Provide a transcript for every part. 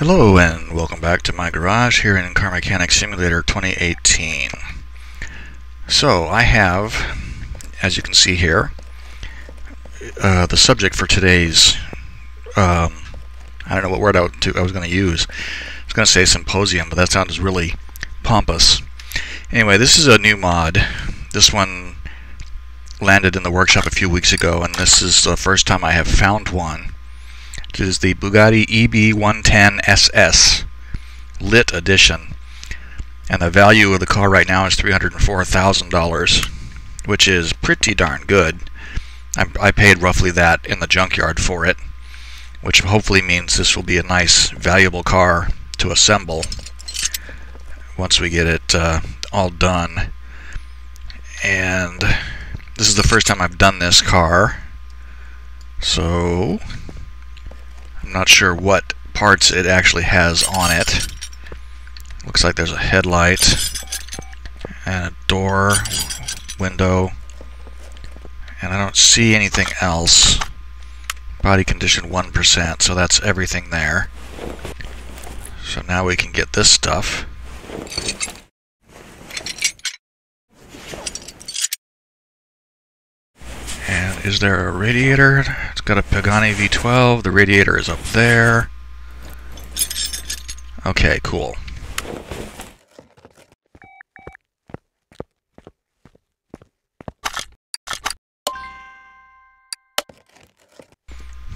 Hello and welcome back to my garage here in Car Mechanic Simulator 2018. So I have, as you can see here, uh, the subject for today's, um, I don't know what word I, I was going to use. I was going to say symposium, but that sounds really pompous. Anyway, this is a new mod. This one landed in the workshop a few weeks ago, and this is the first time I have found one. It is the Bugatti EB110 SS Lit Edition. And the value of the car right now is $304,000, which is pretty darn good. I, I paid roughly that in the junkyard for it, which hopefully means this will be a nice, valuable car to assemble once we get it uh, all done. And this is the first time I've done this car, so I'm not sure what parts it actually has on it. Looks like there's a headlight and a door, window, and I don't see anything else. Body condition 1%, so that's everything there. So now we can get this stuff. And is there a radiator? It's got a Pagani V12. The radiator is up there. Okay, cool.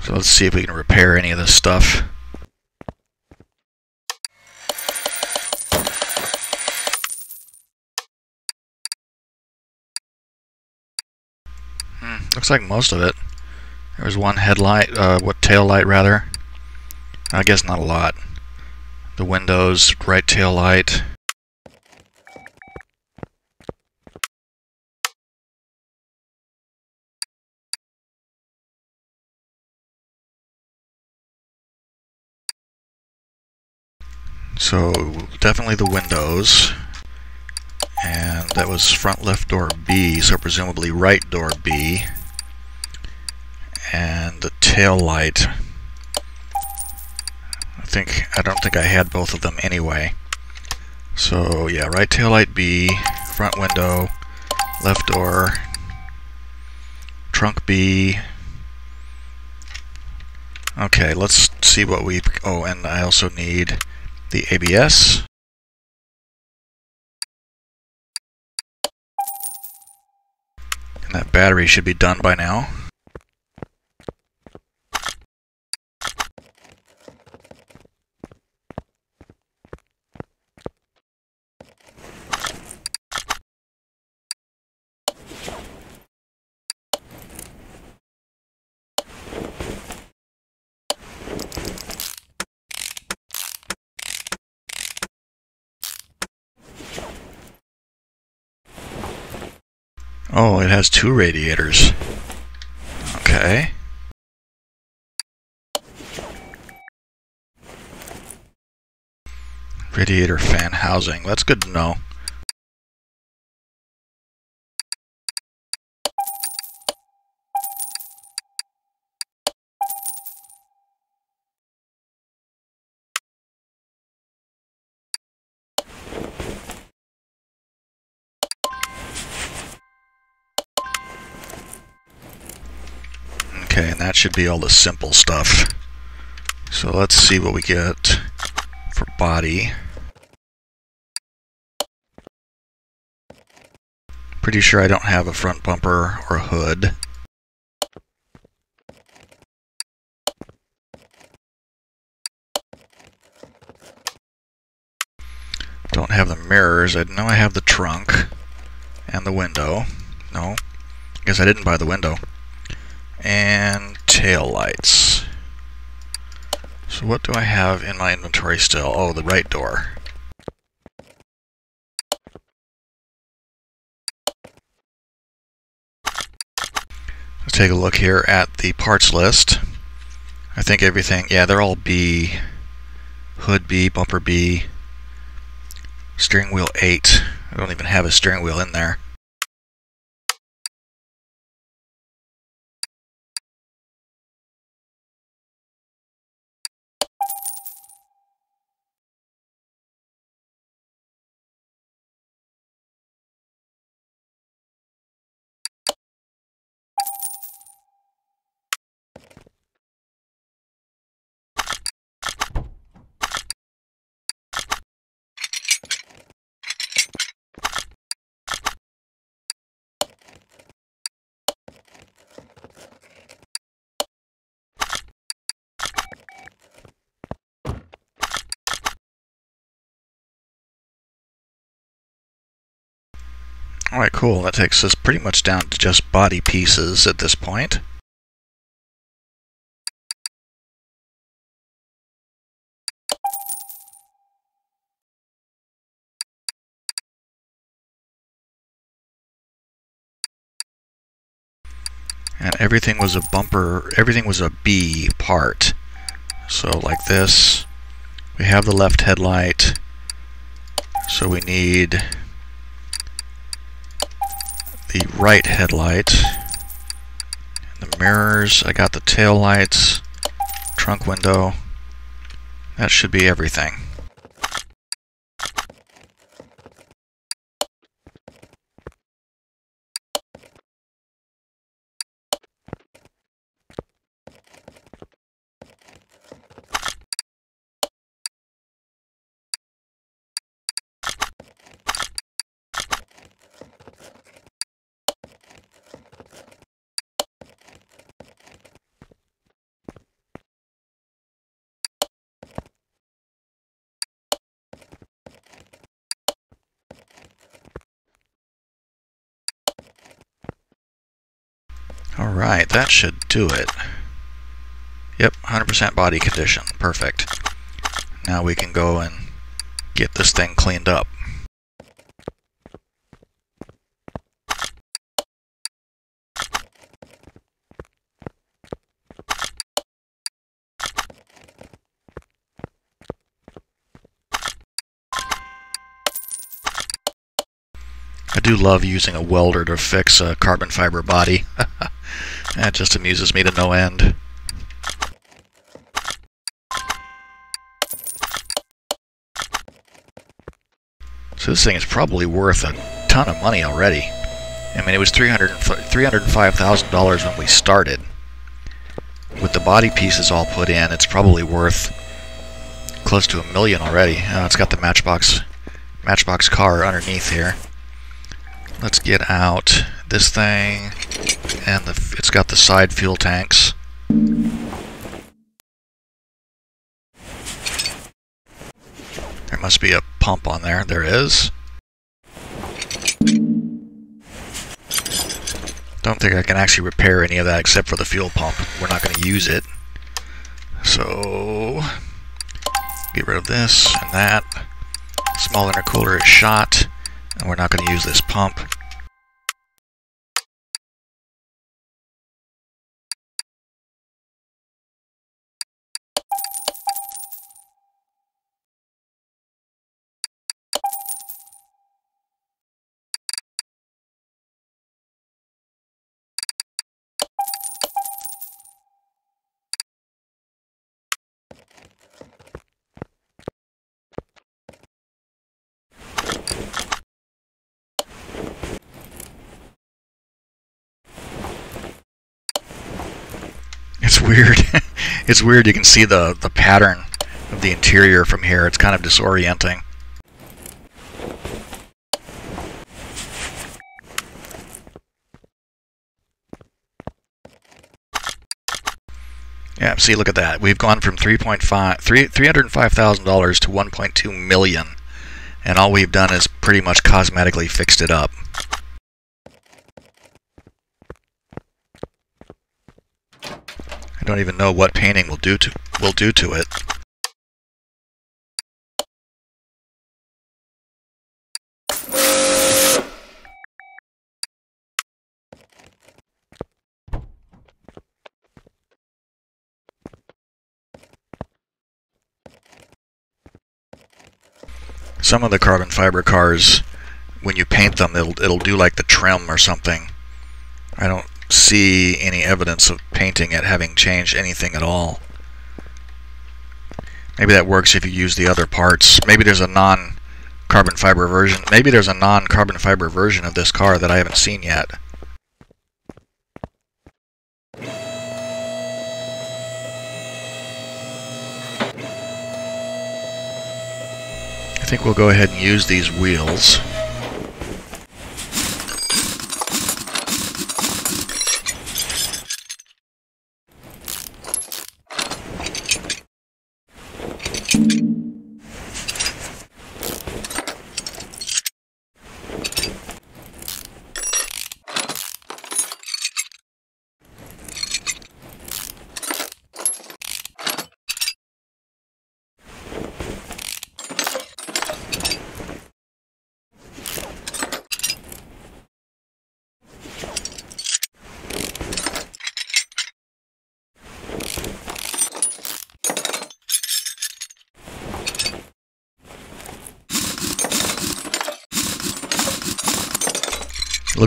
So let's see if we can repair any of this stuff. Hmm, looks like most of it. There's one headlight, uh, what tail light rather. I guess not a lot. The windows, right tail light. So definitely the windows. And that was front left door B, so presumably right door B. And the tail light. I think I don't think I had both of them anyway. So yeah, right tail light B, front window, left door, trunk B. Okay, let's see what we oh and I also need the ABS. And that battery should be done by now. Oh, it has two radiators. Okay. Radiator fan housing. That's good to know. That should be all the simple stuff. So let's see what we get for body. Pretty sure I don't have a front bumper or a hood. Don't have the mirrors. I know I have the trunk and the window. No, I guess I didn't buy the window and tail lights. So what do I have in my inventory still? Oh, the right door. Let's take a look here at the parts list. I think everything, yeah, they're all B. Hood B, bumper B, steering wheel 8. I don't even have a steering wheel in there. Alright, cool. That takes us pretty much down to just body pieces at this point. And everything was a bumper, everything was a B part. So like this, we have the left headlight, so we need the right headlight. The mirrors, I got the tail lights, trunk window. That should be everything. Alright, that should do it. Yep, 100% body condition. Perfect. Now we can go and get this thing cleaned up. I do love using a welder to fix a carbon fiber body. that just amuses me to no end. So this thing is probably worth a ton of money already. I mean, it was $305,000 when we started. With the body pieces all put in, it's probably worth close to a million already. Uh, it's got the Matchbox Matchbox car underneath here. Let's get out this thing, and the, it's got the side fuel tanks. There must be a pump on there. There is. Don't think I can actually repair any of that except for the fuel pump. We're not going to use it. So, get rid of this and that. Small intercooler is shot, and we're not going to use this pump. It's weird. it's weird. You can see the, the pattern of the interior from here. It's kind of disorienting. Yeah, see, look at that. We've gone from 3.5, 3, $305,000 to 1.2 million, and all we've done is pretty much cosmetically fixed it up. I don't even know what painting will do to will do to it. Some of the carbon fiber cars, when you paint them, it'll it'll do like the trim or something. I don't see any evidence of painting it having changed anything at all. Maybe that works if you use the other parts. Maybe there's a non-carbon fiber version. Maybe there's a non-carbon fiber version of this car that I haven't seen yet. I think we'll go ahead and use these wheels.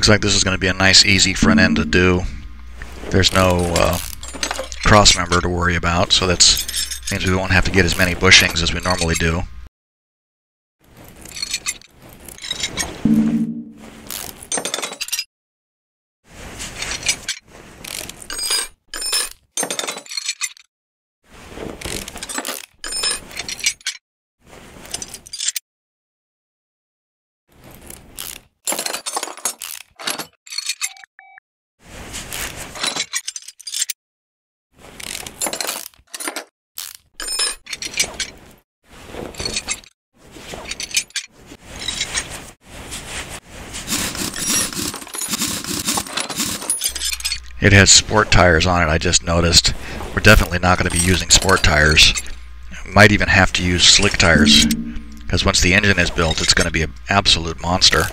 Looks like this is going to be a nice easy front end to do. There's no uh, cross member to worry about, so that means we won't have to get as many bushings as we normally do. It has sport tires on it, I just noticed. We're definitely not going to be using sport tires. Might even have to use slick tires, because once the engine is built, it's going to be an absolute monster.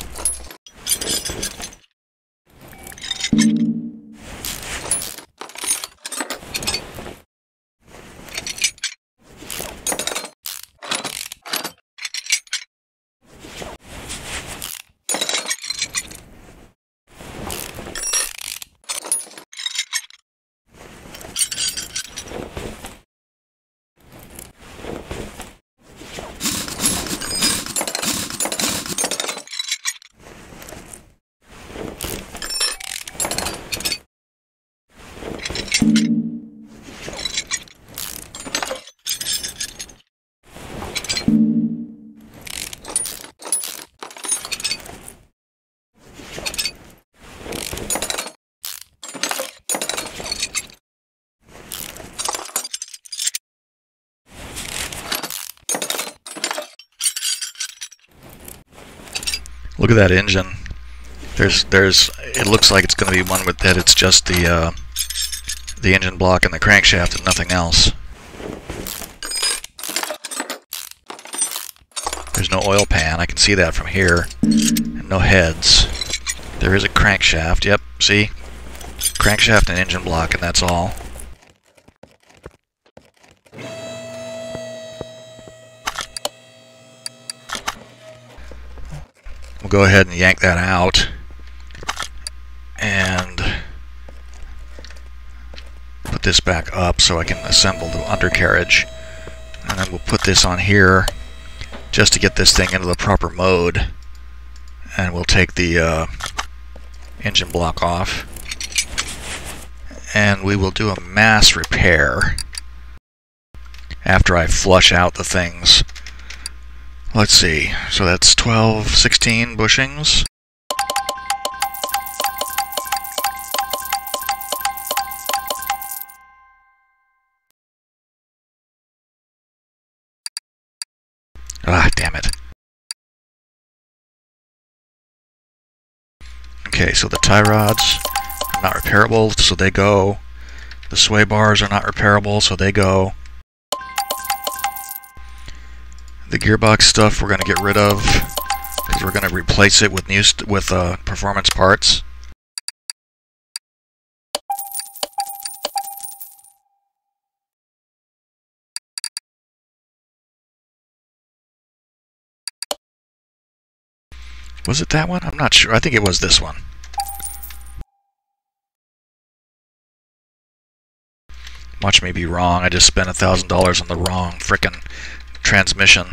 Look at that engine. There's, there's. It looks like it's going to be one with that. It's just the, uh, the engine block and the crankshaft and nothing else. There's no oil pan. I can see that from here. And no heads. There is a crankshaft. Yep. See, crankshaft and engine block, and that's all. Go ahead and yank that out and put this back up so I can assemble the undercarriage. And then we'll put this on here just to get this thing into the proper mode. And we'll take the uh, engine block off. And we will do a mass repair after I flush out the things Let's see. So that's 12, 16 bushings. Ah, damn it. Okay, so the tie rods are not repairable, so they go. The sway bars are not repairable, so they go. The gearbox stuff we're going to get rid of because we're going to replace it with new with uh, performance parts. Was it that one? I'm not sure. I think it was this one. Watch me be wrong. I just spent a thousand dollars on the wrong frickin' transmission.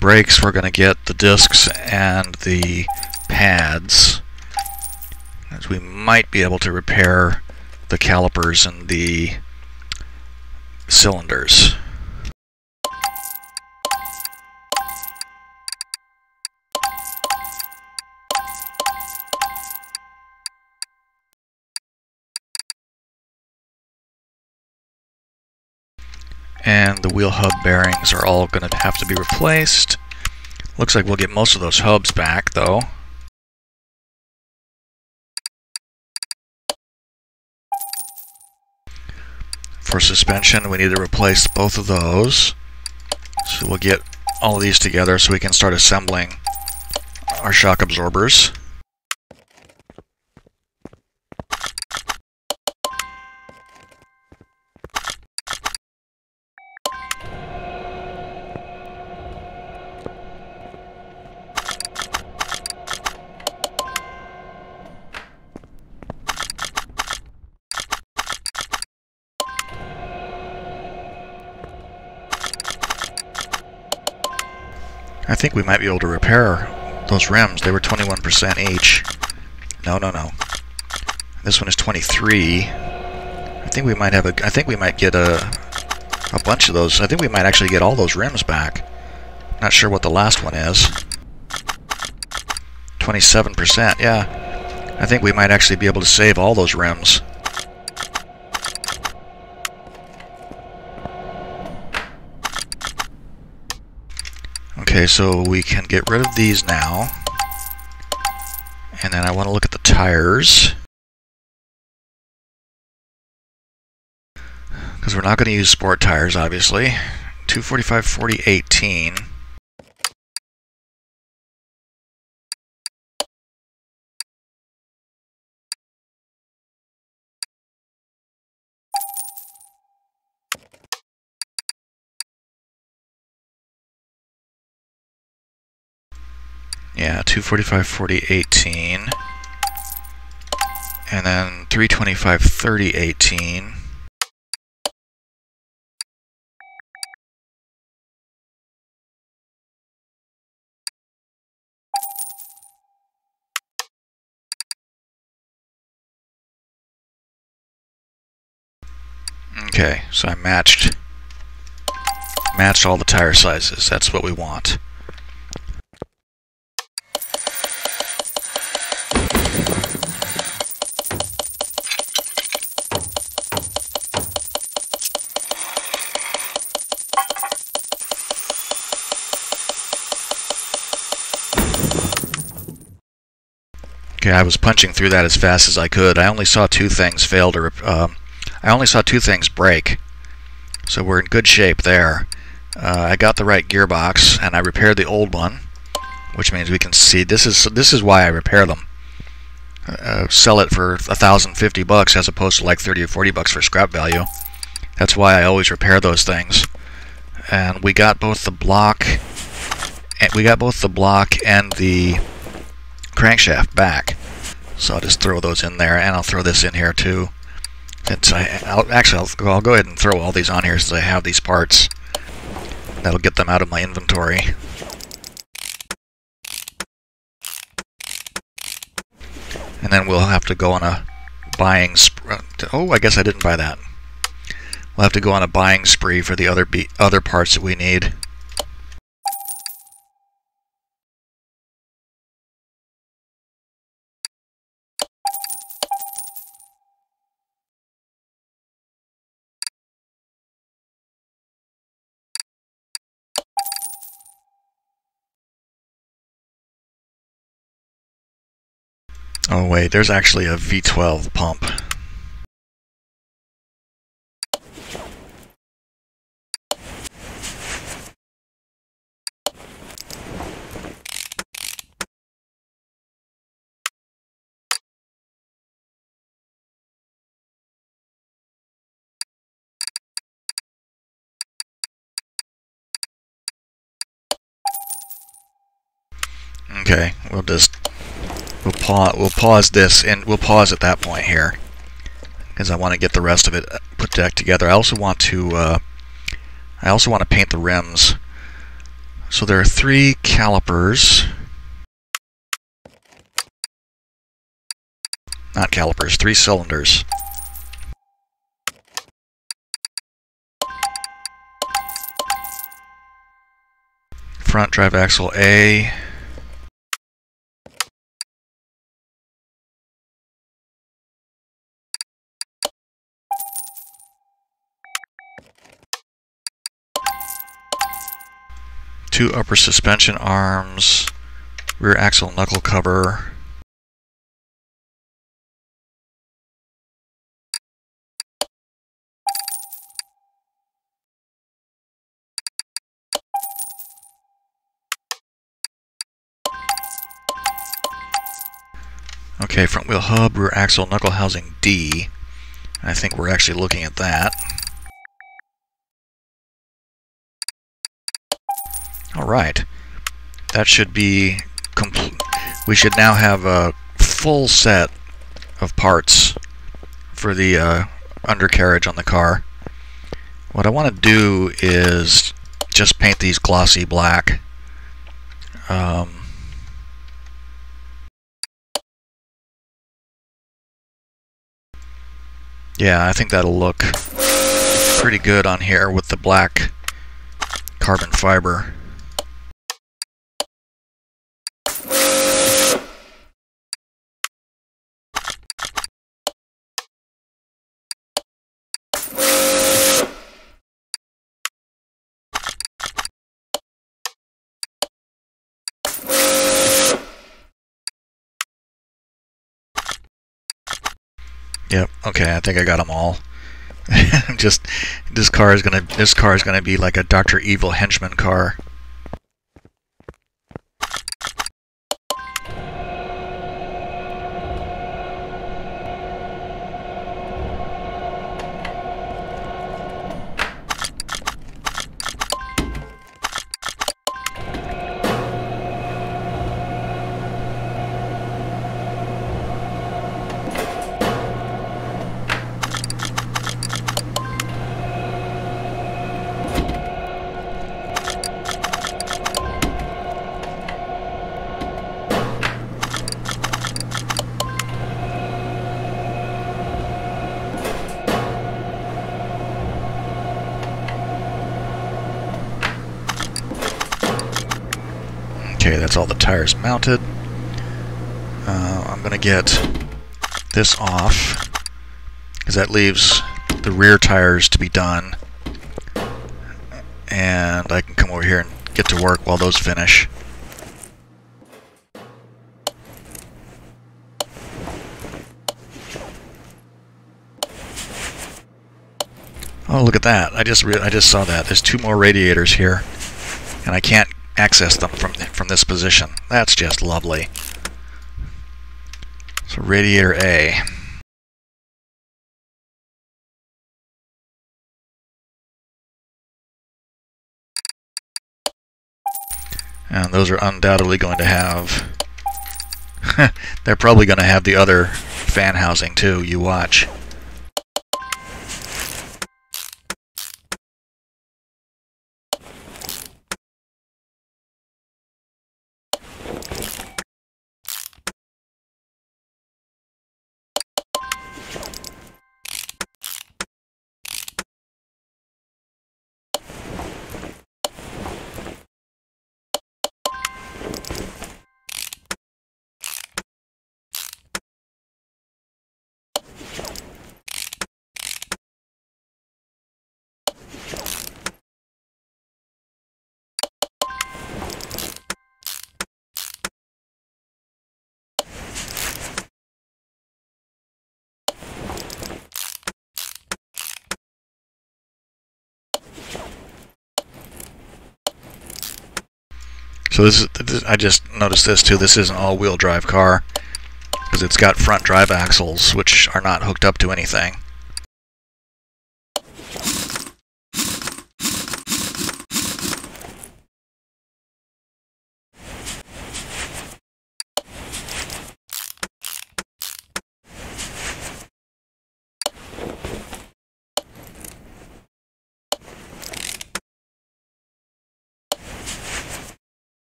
Brakes, we're going to get the discs and the pads. As we might be able to repair the calipers and the cylinders. And the wheel hub bearings are all going to have to be replaced. Looks like we'll get most of those hubs back though. For suspension we need to replace both of those. So we'll get all of these together so we can start assembling our shock absorbers. Think we might be able to repair those rims. They were 21% each. No, no, no. This one is 23. I think we might have a. I think we might get a a bunch of those. I think we might actually get all those rims back. Not sure what the last one is. 27%. Yeah. I think we might actually be able to save all those rims. Okay, so we can get rid of these now. And then I want to look at the tires. Because we're not going to use sport tires, obviously. 245 40 18. 245, 40, 18. And then 325, 30, 18. Okay, so I matched matched all the tire sizes. That's what we want. I was punching through that as fast as I could. I only saw two things fail to. Um, I only saw two things break, so we're in good shape there. Uh, I got the right gearbox, and I repaired the old one, which means we can see this is this is why I repair them. Uh, sell it for a thousand fifty bucks as opposed to like thirty or forty bucks for scrap value. That's why I always repair those things. And we got both the block, and we got both the block and the crankshaft back. So I'll just throw those in there, and I'll throw this in here too. Since I, I'll, actually, I'll, I'll go ahead and throw all these on here since I have these parts. That'll get them out of my inventory. And then we'll have to go on a buying spree. Oh, I guess I didn't buy that. We'll have to go on a buying spree for the other other parts that we need. Oh wait, there's actually a V12 pump. Okay, we'll just We'll pause. We'll pause this, and we'll pause at that point here, because I want to get the rest of it uh, put back together. I also want to. Uh, I also want to paint the rims. So there are three calipers. Not calipers, three cylinders. Front drive axle A. two upper suspension arms, rear axle knuckle cover, Okay, front wheel hub, rear axle knuckle housing D. I think we're actually looking at that. Alright. That should be complete. We should now have a full set of parts for the uh, undercarriage on the car. What I want to do is just paint these glossy black. Um, yeah, I think that'll look pretty good on here with the black carbon fiber. Yep. Okay, I think I got them all. Just this car is gonna this car is gonna be like a Doctor Evil henchman car. Okay, that's all the tires mounted. Uh, I'm going to get this off because that leaves the rear tires to be done. And I can come over here and get to work while those finish. Oh, look at that. I just I just saw that. There's two more radiators here. And I can't access them from, from this position. That's just lovely. So radiator A. And those are undoubtedly going to have... they're probably going to have the other fan housing too, you watch. So this is, this, I just noticed this too. This is an all-wheel drive car because it's got front drive axles which are not hooked up to anything.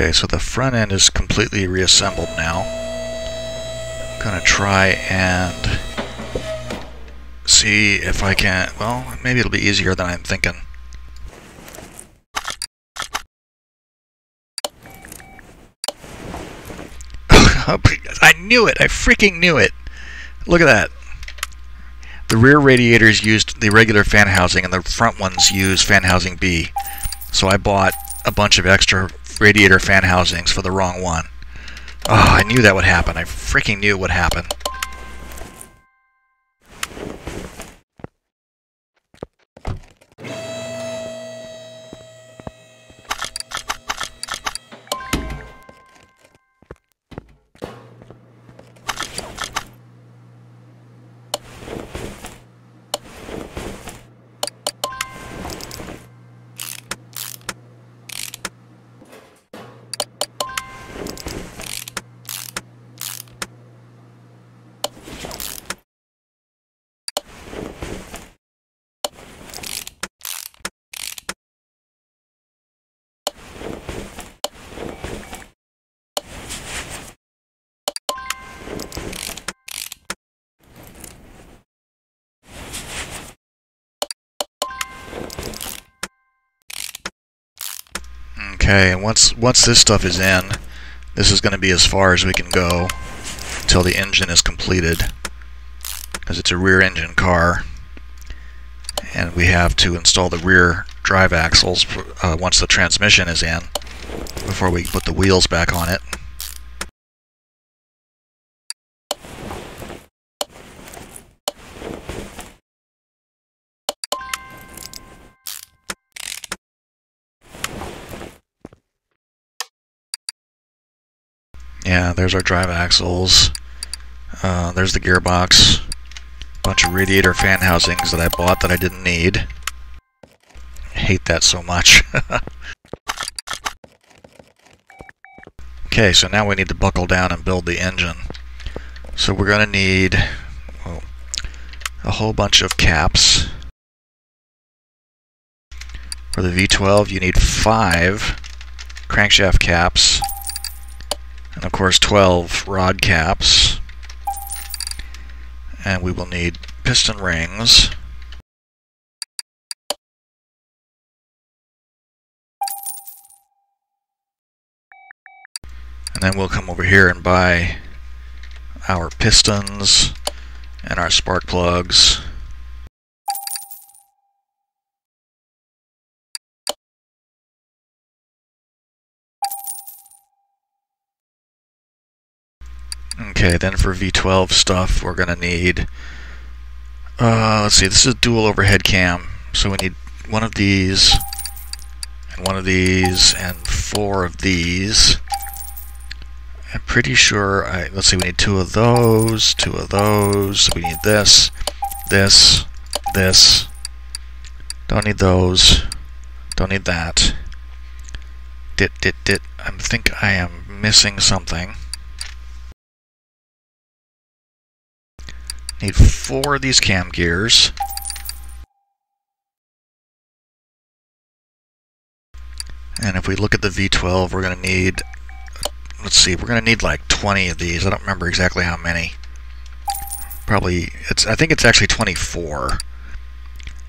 Okay, so the front end is completely reassembled now. I'm gonna try and see if I can, well, maybe it'll be easier than I'm thinking. Oh I knew it! I freaking knew it! Look at that. The rear radiators used the regular fan housing and the front ones use fan housing B. So I bought a bunch of extra radiator fan housings for the wrong one. Oh, I knew that would happen. I freaking knew it would happen. Okay, and once once this stuff is in, this is going to be as far as we can go until the engine is completed, because it's a rear engine car, and we have to install the rear drive axles uh, once the transmission is in before we put the wheels back on it. Yeah, there's our drive axles. Uh, there's the gearbox. Bunch of radiator fan housings that I bought that I didn't need. I hate that so much. okay, so now we need to buckle down and build the engine. So we're going to need well, a whole bunch of caps. For the V12, you need five crankshaft caps and of course 12 rod caps. And we will need piston rings. And then we'll come over here and buy our pistons and our spark plugs Okay, then for V12 stuff, we're going to need, uh, let's see, this is a dual overhead cam, so we need one of these, and one of these, and four of these. I'm pretty sure, I, let's see, we need two of those, two of those, we need this, this, this, don't need those, don't need that, dit, dit, dit, I think I am missing something. Need four of these cam gears. And if we look at the V12, we're going to need, let's see, we're going to need like 20 of these. I don't remember exactly how many. Probably, it's. I think it's actually 24.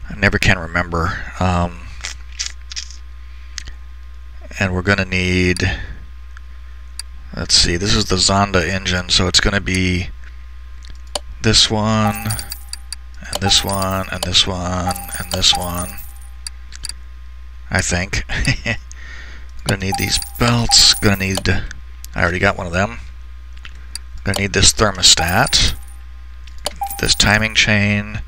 I never can remember. Um, and we're going to need, let's see, this is the Zonda engine, so it's going to be this one, and this one, and this one, and this one. I think. gonna need these belts, gonna need, I already got one of them. Gonna need this thermostat, this timing chain,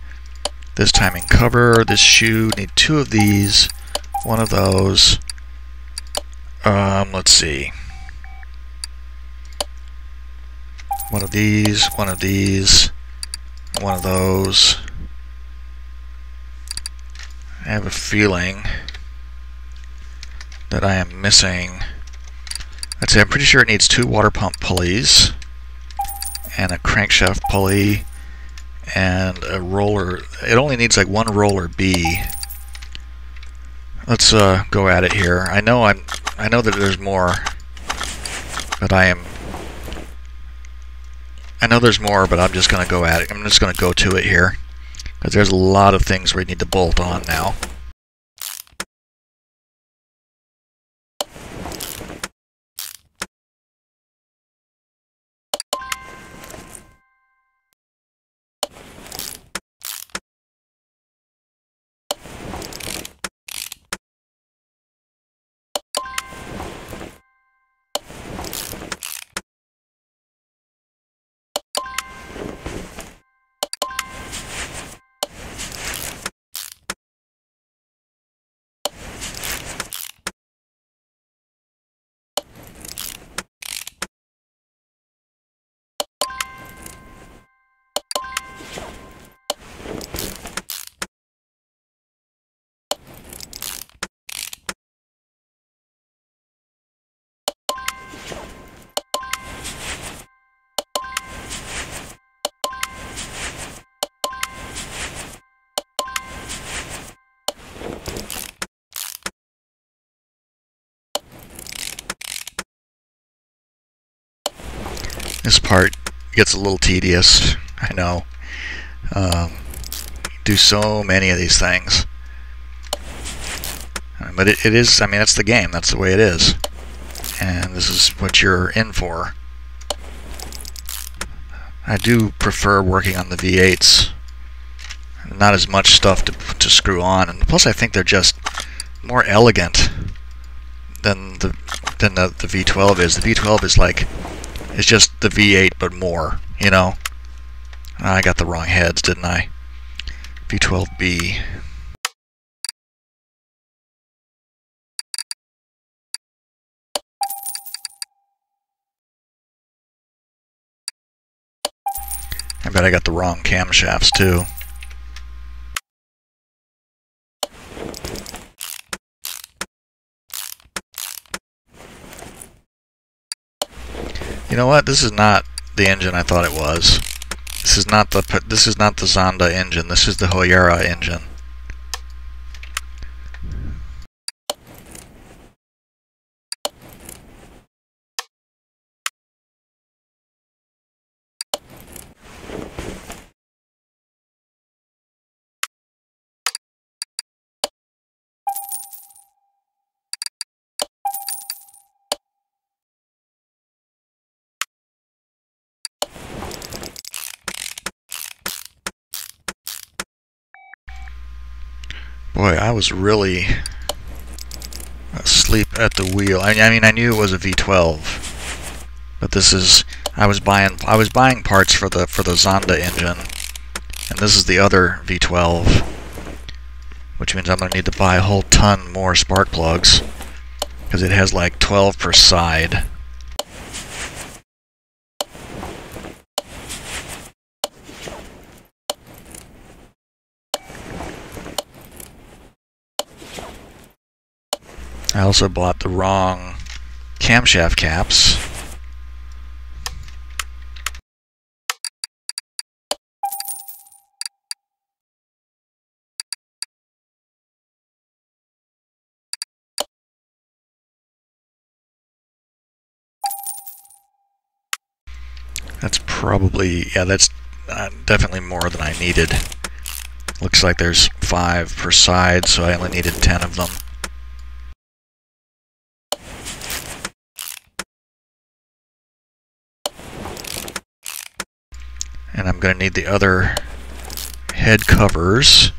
this timing cover, this shoe, need two of these, one of those. Um, let's see. One of these, one of these, one of those. I have a feeling that I am missing. I'd say I'm pretty sure it needs two water pump pulleys and a crankshaft pulley and a roller. It only needs like one roller B. Let's uh, go at it here. I know I'm. I know that there's more, but I am I know there's more, but I'm just going to go at it. I'm just going to go to it here. Because there's a lot of things we need to bolt on now. This part gets a little tedious, I know. Um, do so many of these things. But it, it is, I mean, that's the game. That's the way it is. And this is what you're in for. I do prefer working on the V8s. Not as much stuff to, to screw on. And plus, I think they're just more elegant than the than the, the V12 is. The V12 is like, it's just the V8 but more, you know? I got the wrong heads, didn't I? V12B. I bet I got the wrong camshafts too. You know what? This is not the engine I thought it was. This is not the this is not the Zonda engine. This is the Huayra engine. Boy, I was really asleep at the wheel. I, I mean, I knew it was a V12, but this is I was buying I was buying parts for the for the Zonda engine, and this is the other V12, which means I'm going to need to buy a whole ton more spark plugs because it has like 12 per side. I also bought the wrong camshaft caps. That's probably, yeah, that's uh, definitely more than I needed. Looks like there's five per side, so I only needed ten of them. And I'm going to need the other head covers.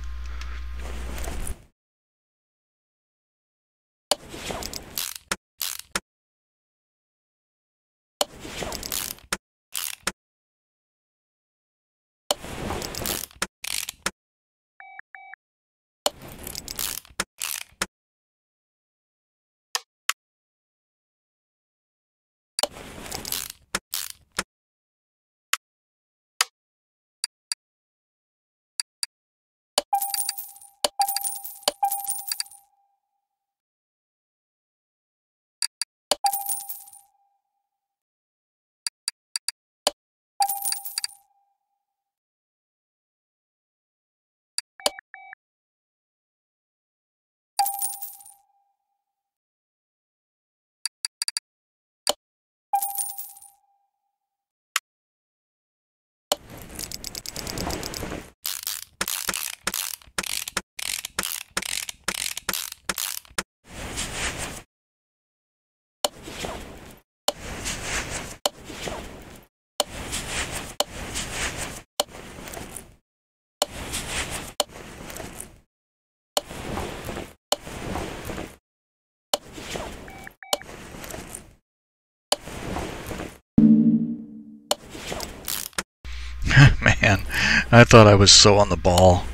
I thought I was so on the ball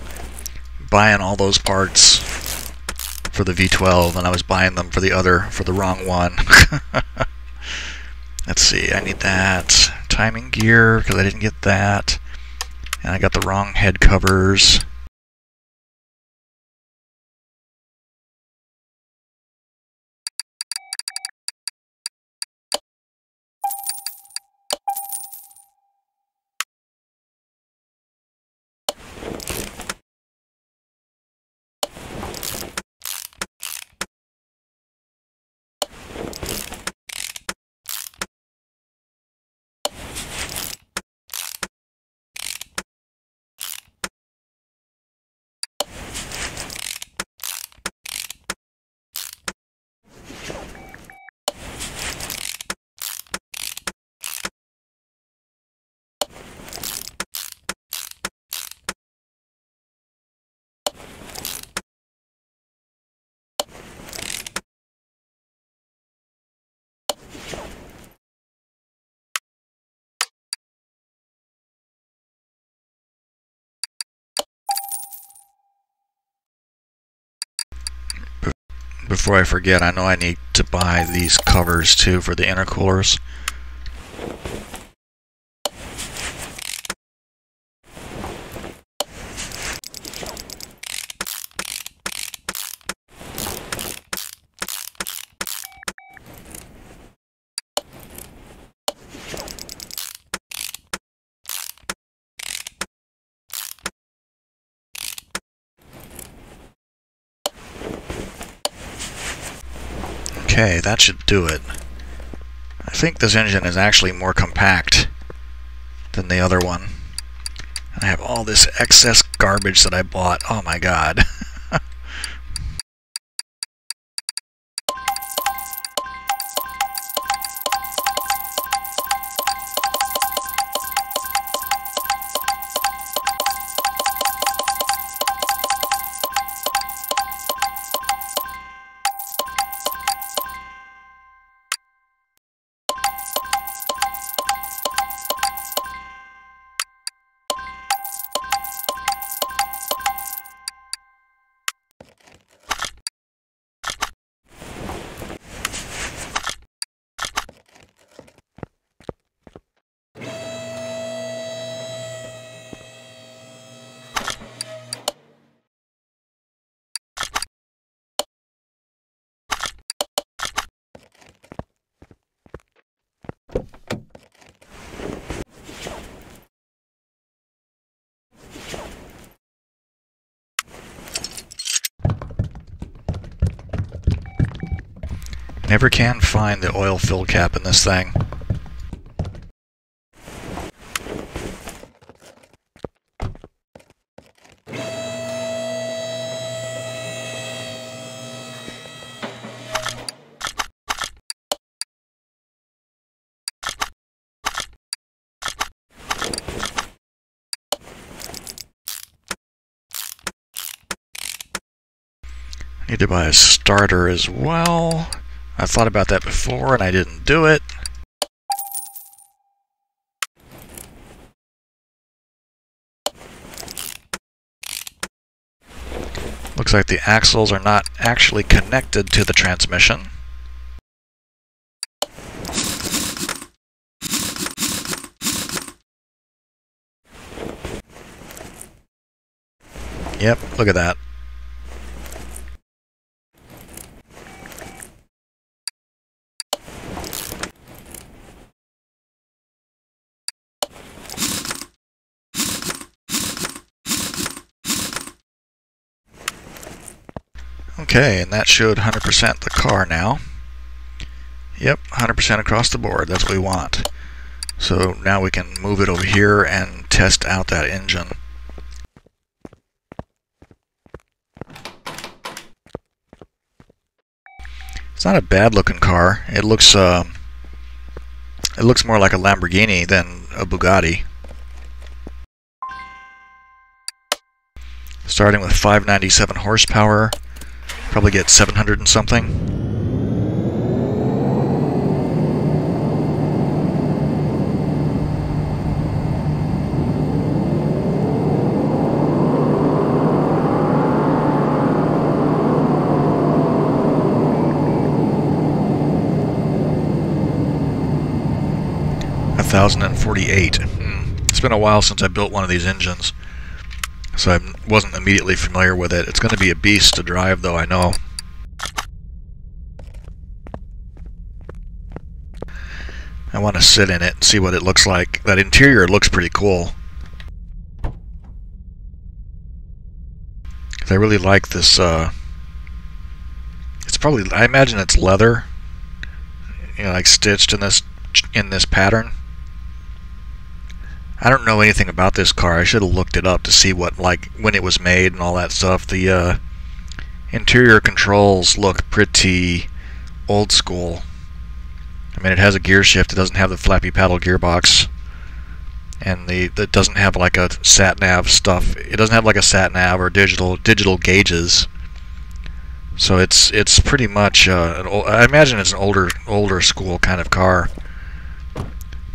buying all those parts for the V12 and I was buying them for the other, for the wrong one. Let's see, I need that timing gear because I didn't get that. And I got the wrong head covers. Before I forget, I know I need to buy these covers too for the intercoolers. Okay, that should do it. I think this engine is actually more compact than the other one. I have all this excess garbage that I bought. Oh my god. Never can find the oil fill cap in this thing. Need to buy a starter as well. I thought about that before and I didn't do it. Looks like the axles are not actually connected to the transmission. Yep, look at that. Okay, and that showed 100% the car now. Yep, 100% across the board. That's what we want. So now we can move it over here and test out that engine. It's not a bad looking car. It looks uh, it looks more like a Lamborghini than a Bugatti. Starting with 597 horsepower, Probably get 700 and something. Thousand and forty-eight. Hmm. It's been a while since I built one of these engines so I wasn't immediately familiar with it. It's going to be a beast to drive, though, I know. I want to sit in it and see what it looks like. That interior looks pretty cool. I really like this, uh, it's probably, I imagine it's leather, you know, like stitched in this, in this pattern. I don't know anything about this car. I should have looked it up to see what like when it was made and all that stuff. The uh, interior controls look pretty old school. I mean, it has a gear shift. It doesn't have the flappy paddle gearbox, and the it doesn't have like a sat nav stuff. It doesn't have like a sat nav or digital digital gauges. So it's it's pretty much uh, old, I imagine it's an older older school kind of car.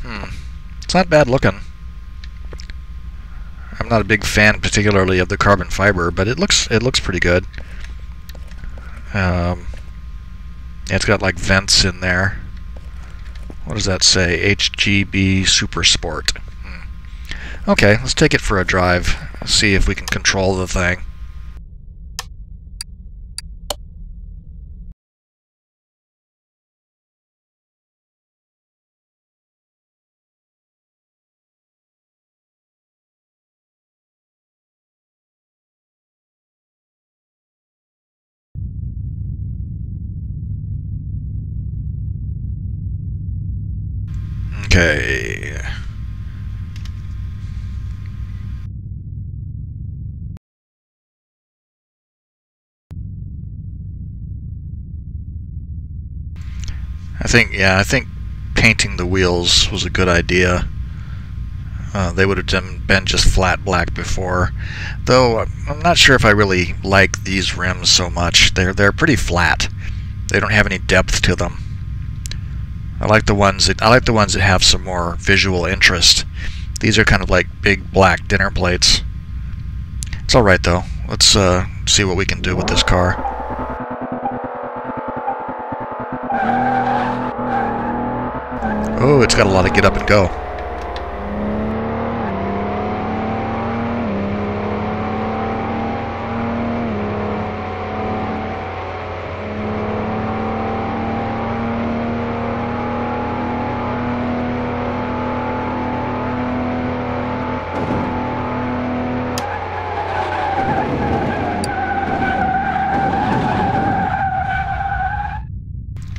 Hmm. It's not bad looking. I'm not a big fan, particularly of the carbon fiber, but it looks it looks pretty good. Um, it's got like vents in there. What does that say? HGB Super Sport. Hmm. Okay, let's take it for a drive. See if we can control the thing. Okay. I think, yeah, I think painting the wheels was a good idea. Uh, they would have been just flat black before, though I'm not sure if I really like these rims so much. They're they're pretty flat. They don't have any depth to them. I like the ones that I like the ones that have some more visual interest. These are kind of like big black dinner plates. It's all right though. Let's uh, see what we can do with this car. Oh, it's got a lot of get up and go.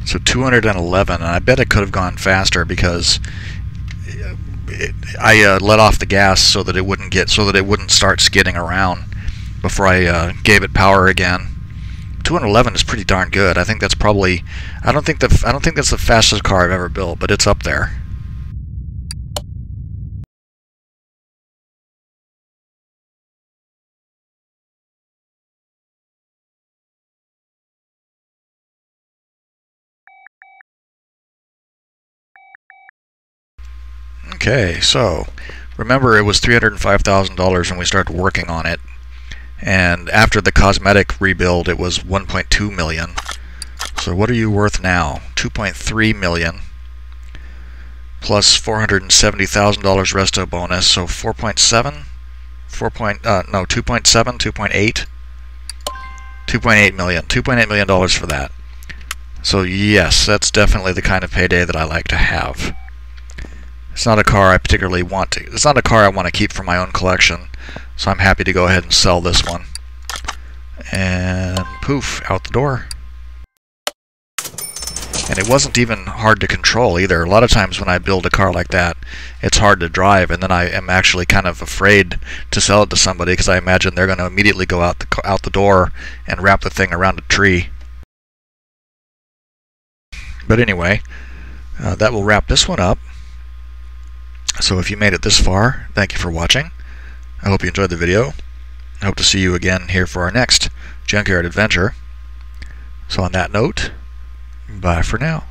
So 211, and I bet it could have gone faster because it, I uh, let off the gas so that it wouldn't get so that it wouldn't start skidding around before I uh, gave it power again. 211 is pretty darn good. I think that's probably I don't think the I don't think that's the fastest car I've ever built, but it's up there. Okay, so remember it was $305,000 when we started working on it. And after the cosmetic rebuild, it was 1.2 million. So what are you worth now? 2.3 million plus $470,000 resto bonus, so 4.7, 4. Point, uh, no 2.7, 2.8, 2.8 million, 2.8 million dollars for that. So yes, that's definitely the kind of payday that I like to have. It's not a car I particularly want to. It's not a car I want to keep for my own collection, so I'm happy to go ahead and sell this one. And poof, out the door. And it wasn't even hard to control either. A lot of times when I build a car like that, it's hard to drive, and then I am actually kind of afraid to sell it to somebody because I imagine they're going to immediately go out the out the door and wrap the thing around a tree. But anyway, uh, that will wrap this one up. So if you made it this far, thank you for watching. I hope you enjoyed the video. I hope to see you again here for our next Junkyard Adventure. So on that note, bye for now.